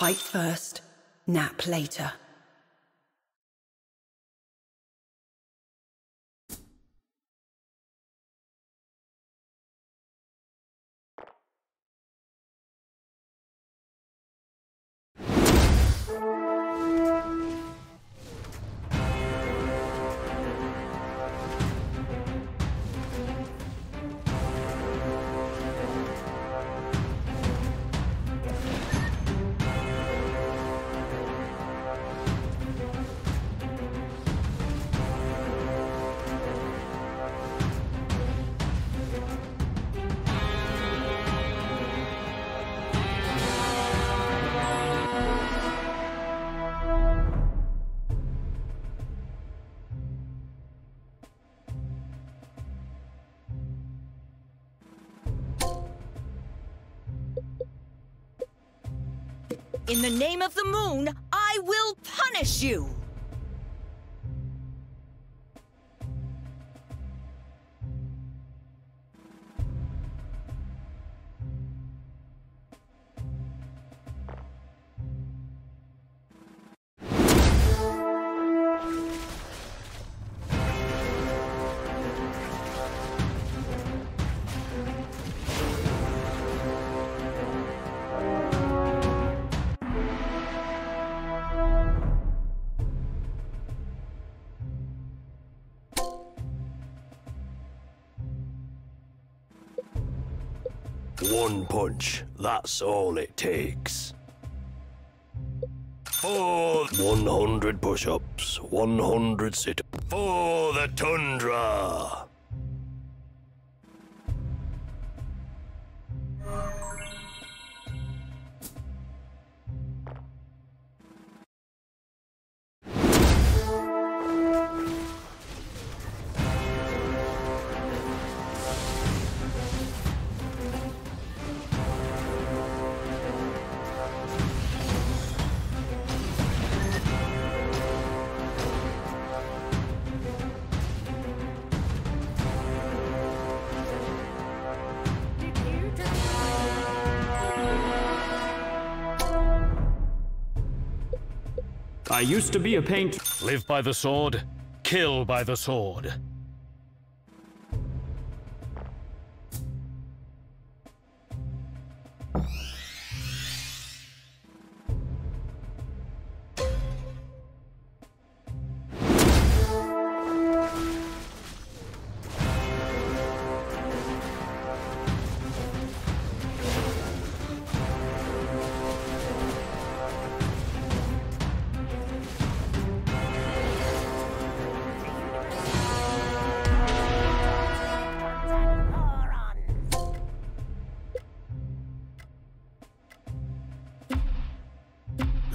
Fight first, nap later. In the name of the moon, I will punish you! One punch, that's all it takes. For 100 push-ups, 100 sit-ups. For the tundra! I used to be a painter. Live by the sword, kill by the sword.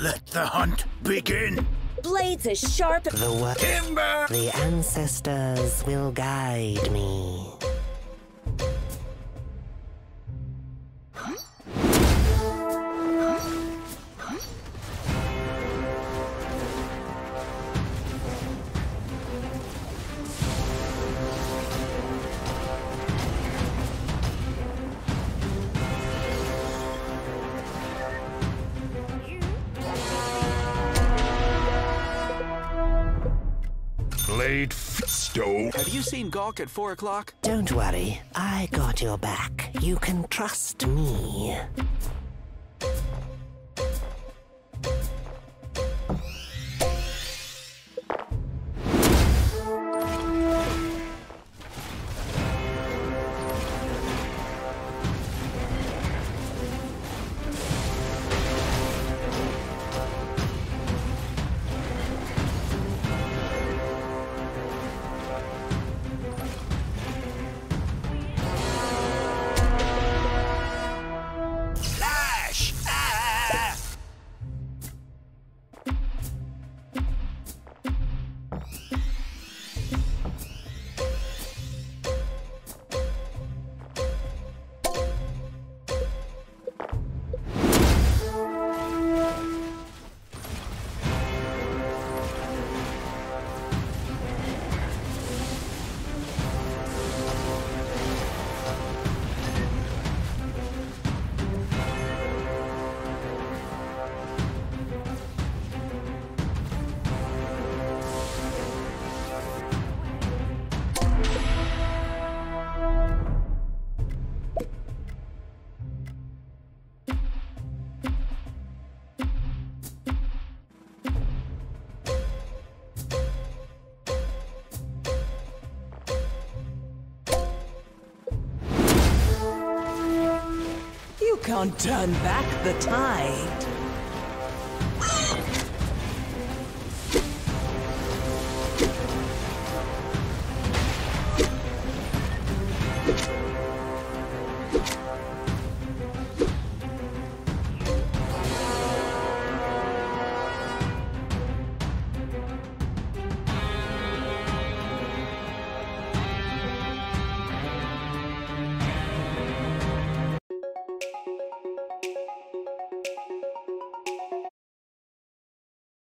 Let the hunt begin. Blades as sharp The? Timber! The ancestors will guide me. Blade f- stone. Have you seen Gawk at 4 o'clock? Don't worry, I got your back. You can trust me. Turn back the tide.